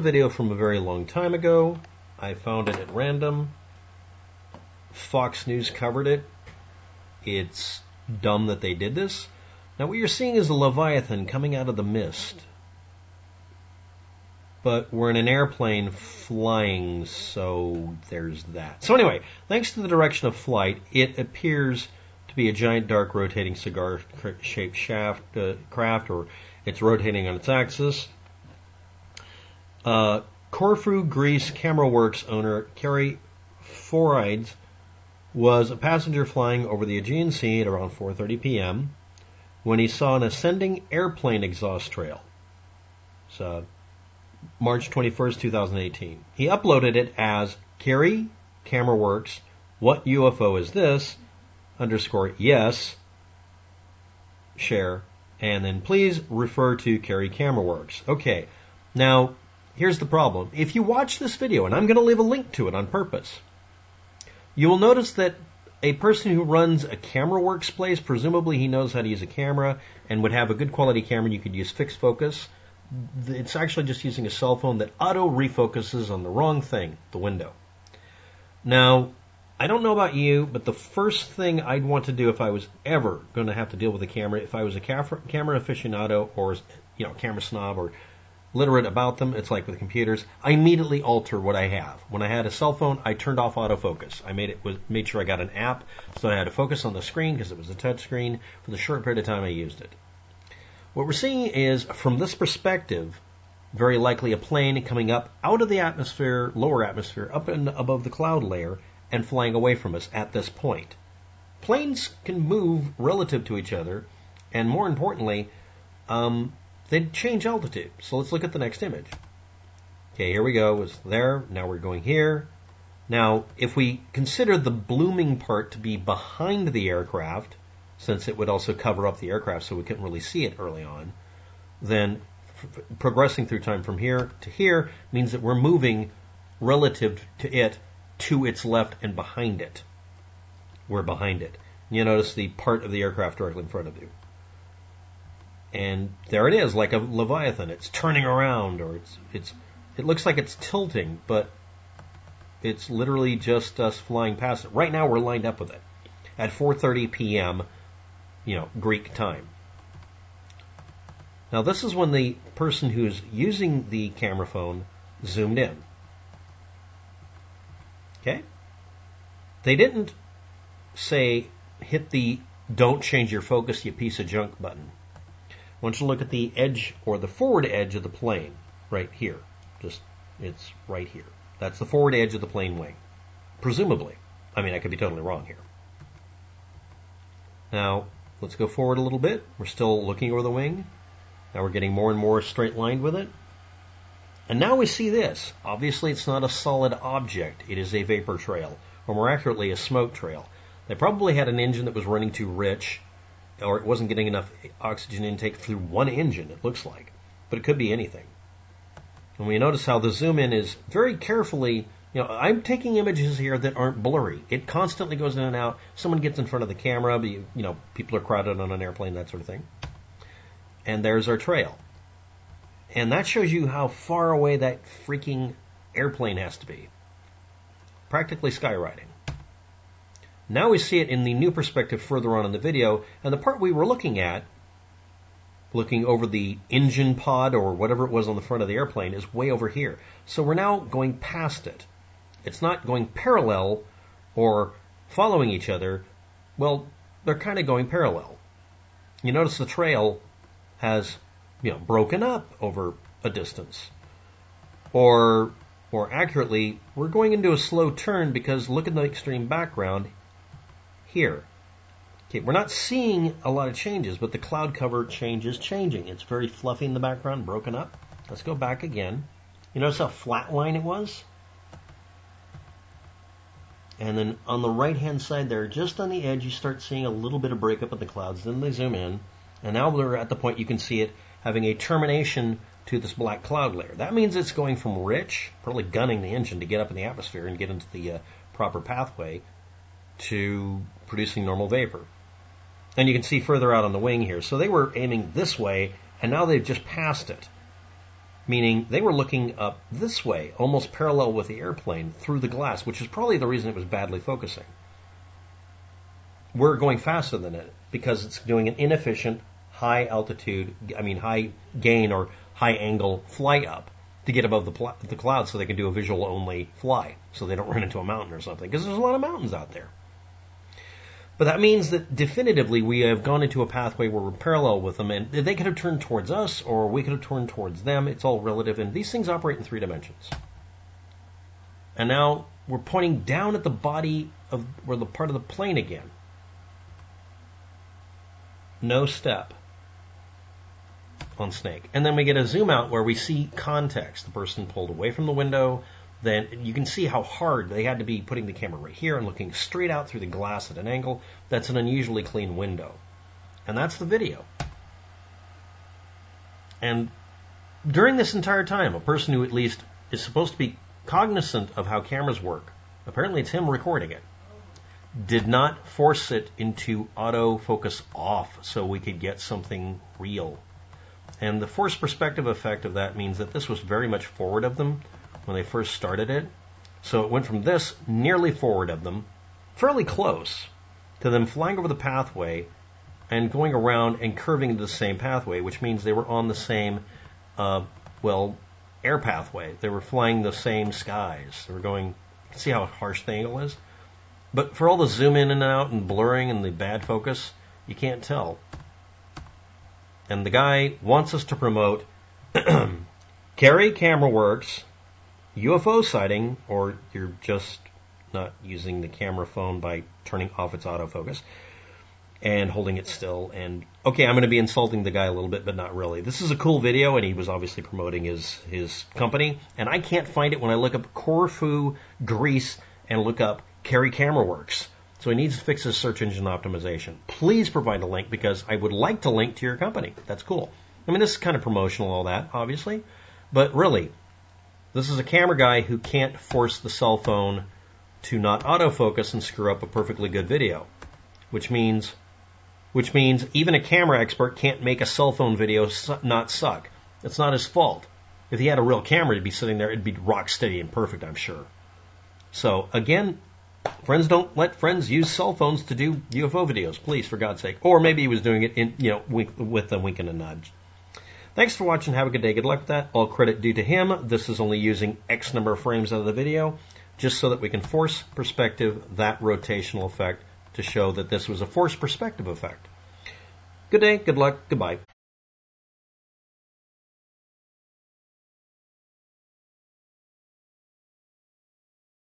Video from a very long time ago. I found it at random. Fox News covered it. It's dumb that they did this. Now, what you're seeing is a Leviathan coming out of the mist. But we're in an airplane flying, so there's that. So, anyway, thanks to the direction of flight, it appears to be a giant, dark, rotating cigar shaped shaft uh, craft, or it's rotating on its axis. Uh, Corfu Greece Camera Works owner Kerry Forides was a passenger flying over the Aegean Sea at around 4:30 p.m. when he saw an ascending airplane exhaust trail. So, March 21st, 2018. He uploaded it as Kerry Camera Works. What UFO is this? Underscore yes. Share and then please refer to Kerry Camera Works. Okay. Now, here's the problem. If you watch this video, and I'm going to leave a link to it on purpose, you will notice that a person who runs a camera works place, presumably he knows how to use a camera and would have a good quality camera. You could use fixed focus. It's actually just using a cell phone that auto refocuses on the wrong thing, the window. Now, I don't know about you, but the first thing I'd want to do if I was ever going to have to deal with a camera, if I was a camera aficionado or you know camera snob or literate about them. It's like with computers. I immediately alter what I have. When I had a cell phone, I turned off autofocus. I made it was made sure I got an app so I had to focus on the screen because it was a touch screen for the short period of time I used it. What we're seeing is from this perspective, very likely a plane coming up out of the atmosphere, lower atmosphere, up and above the cloud layer, and flying away from us at this point. Planes can move relative to each other, and more importantly, um, they'd change altitude. So let's look at the next image. Okay, here we go. It's there. Now we're going here. Now, if we consider the blooming part to be behind the aircraft, since it would also cover up the aircraft so we couldn't really see it early on, then progressing through time from here to here means that we're moving relative to it to its left and behind it. We're behind it. You notice the part of the aircraft directly in front of you. And there it is, like a leviathan. It's turning around, or it's it's it looks like it's tilting, but it's literally just us flying past it. Right now, we're lined up with it at 4:30 p.m. You know, Greek time. Now, this is when the person who's using the camera phone zoomed in. Okay? They didn't say hit the don't change your focus, you piece of junk button. I want you to look at the edge or the forward edge of the plane right here. Just, it's right here. That's the forward edge of the plane wing. Presumably. I mean, I could be totally wrong here. Now, let's go forward a little bit. We're still looking over the wing. Now we're getting more and more straight lined with it. And now we see this. Obviously, it's not a solid object. It is a vapor trail, or more accurately, a smoke trail. They probably had an engine that was running too rich or it wasn't getting enough oxygen intake through one engine, it looks like. But it could be anything. And we notice how the zoom in is very carefully, you know, I'm taking images here that aren't blurry. It constantly goes in and out. Someone gets in front of the camera, you know, people are crowded on an airplane, that sort of thing. And there's our trail. And that shows you how far away that freaking airplane has to be. Practically skywriting. Now we see it in the new perspective further on in the video, and the part we were looking at, looking over the engine pod or whatever it was on the front of the airplane, is way over here. So we're now going past it. It's not going parallel or following each other. Well, they're kind of going parallel. You notice the trail has, you know, broken up over a distance. Or, more accurately, we're going into a slow turn because look at the extreme background here. Okay, we're not seeing a lot of changes, but the cloud cover change is changing. It's very fluffy in the background, broken up. Let's go back again. You notice how flat line it was? And then on the right hand side there, just on the edge, you start seeing a little bit of breakup of the clouds. Then they zoom in, and now we're at the point you can see it having a termination to this black cloud layer. That means it's going from rich, probably gunning the engine to get up in the atmosphere and get into the uh, proper pathway, to producing normal vapor. And you can see further out on the wing here. So they were aiming this way, and now they've just passed it. meaning they were looking up this way, almost parallel with the airplane through the glass, which is probably the reason it was badly focusing. We're going faster than it because it's doing an inefficient, high altitude, I mean, high gain or high angle flight up to get above the, pl- the clouds so they can do a visual only fly so they don't run into a mountain or something because there's a lot of mountains out there. But that means that definitively we have gone into a pathway where we're parallel with them, and they could have turned towards us, or we could have turned towards them. It's all relative, and these things operate in three dimensions. And now we're pointing down at the body of where the part of the plane again. No step on snake. And then we get a zoom out where we see context. The person pulled away from the window, then you can see how hard they had to be putting the camera right here and looking straight out through the glass at an angle. That's an unusually clean window. And that's the video. And during this entire time, a person who at least is supposed to be cognizant of how cameras work, apparently it's him recording it, did not force it into autofocus off so we could get something real. And the forced perspective effect of that means that this was very much forward of them when they first started it. So it went from this nearly forward of them, fairly close, to them flying over the pathway and going around and curving into the same pathway, which means they were on the same, uh, well, air pathway. They were flying the same skies. They were going, see how harsh the angle is? But for all the zoom in and out and blurring and the bad focus, you can't tell. And the guy wants us to promote Kerry Camera Works UFO sighting, or you're just not using the camera phone by turning off its autofocus and holding it still. And okay, I'm going to be insulting the guy a little bit, but not really. This is a cool video, and he was obviously promoting his his company. And I can't find it when I look up Corfu, Greece, and look up Kerry Camera Works. So he needs to fix his search engine optimization. Please provide a link because I would like to link to your company. That's cool. I mean, this is kind of promotional, all that, obviously. But really, this is a camera guy who can't force the cell phone to not autofocus and screw up a perfectly good video, which means which means even a camera expert can't make a cell phone video not suck. It's not his fault. If he had a real camera, he'd be sitting there, it'd be rock steady and perfect, I'm sure. So again, friends don't let friends use cell phones to do UFO videos, please, for God's sake. Or maybe he was doing it in, you know, wink, with a wink and a nudge. Thanks for watching. Have a good day. Good luck with that. All credit due to him. This is only using X number of frames out of the video just so that we can force perspective that rotational effect to show that this was a forced perspective effect. Good day. Good luck. Goodbye.